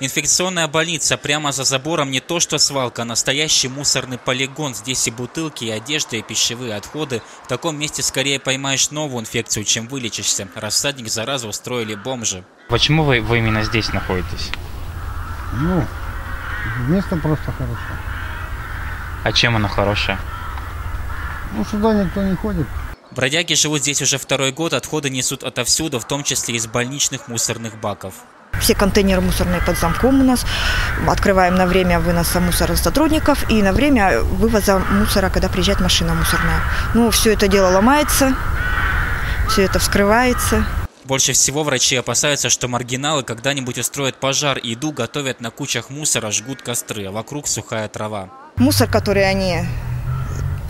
Инфекционная больница прямо за забором не то что свалка, а настоящий мусорный полигон. Здесь и бутылки, и одежда, и пищевые отходы. В таком месте скорее поймаешь новую инфекцию, чем вылечишься. Рассадник заразы устроили бомжи. Почему вы, вы именно здесь находитесь? Ну, место просто хорошее. А чем оно хорошее? Ну, сюда никто не ходит. Бродяги живут здесь уже второй год, отходы несут отовсюду, в том числе из больничных мусорных баков. Все контейнеры мусорные под замком у нас. Открываем на время выноса мусора сотрудников и на время вывоза мусора, когда приезжает машина мусорная. Ну, все это дело ломается, все это вскрывается. Больше всего врачи опасаются, что маргиналы когда-нибудь устроят пожар, и еду готовят на кучах мусора, жгут костры, а вокруг сухая трава. Мусор, который они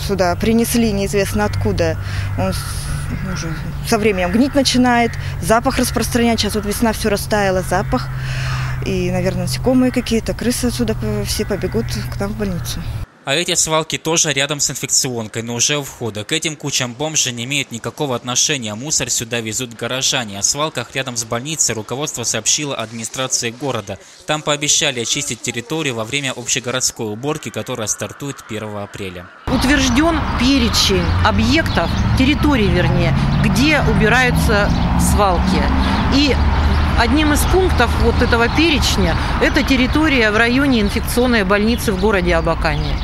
сюда принесли неизвестно откуда, он уже со временем гнить начинает, запах распространять. Сейчас вот весна все растаяло, запах. И, наверное, насекомые какие-то, крысы отсюда все побегут к нам в больницу. А эти свалки тоже рядом с инфекционкой, но уже у входа. К этим кучам бомжи не имеют никакого отношения. Мусор сюда везут горожане. О свалках рядом с больницей руководство сообщило администрации города. Там пообещали очистить территорию во время общегородской уборки, которая стартует 1 апреля. Утвержден перечень объектов, территорий вернее, где убираются свалки. И Одним из пунктов вот этого перечня – это территория в районе инфекционной больницы в городе Абакане.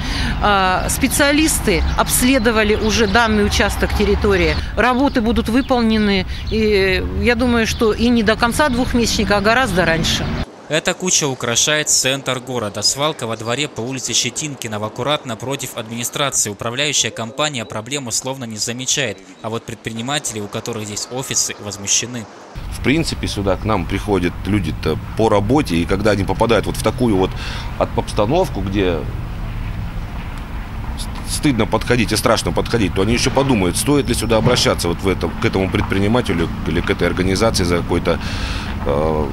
А, специалисты обследовали уже данный участок территории. Работы будут выполнены, и я думаю, что и не до конца двухмесячника, а гораздо раньше. Эта куча украшает центр города. Свалка во дворе по улице Щетинкина, аккуратно против администрации. Управляющая компания проблему словно не замечает. А вот предприниматели, у которых здесь офисы, возмущены. В принципе, сюда к нам приходят люди-то по работе, и когда они попадают вот в такую вот обстановку, где стыдно подходить и страшно подходить, то они еще подумают, стоит ли сюда обращаться вот в этом, к этому предпринимателю или к этой организации за какой-то э,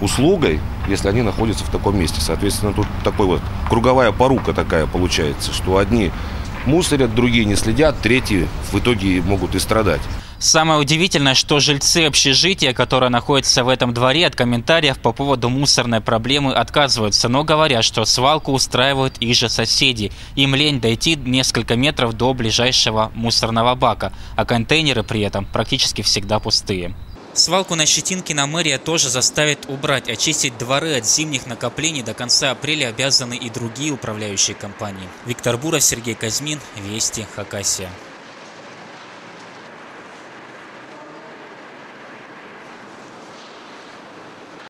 услугой, если они находятся в таком месте. Соответственно, тут такой вот круговая порука такая получается, что одни мусорят, другие не следят, третьи в итоге могут и страдать. Самое удивительное, что жильцы общежития, которые находятся в этом дворе, от комментариев по поводу мусорной проблемы отказываются, но говорят, что свалку устраивают их же соседи. Им лень дойти несколько метров до ближайшего мусорного бака, а контейнеры при этом практически всегда пустые. Свалку на Щетинкина мэрия тоже заставит убрать, очистить дворы от зимних накоплений до конца апреля обязаны и другие управляющие компании. Виктор Буров, Сергей Казьмин, Вести, Хакасия.